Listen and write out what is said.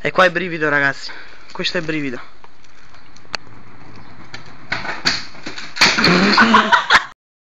E qua è brivido ragazzi. Questo è brivido.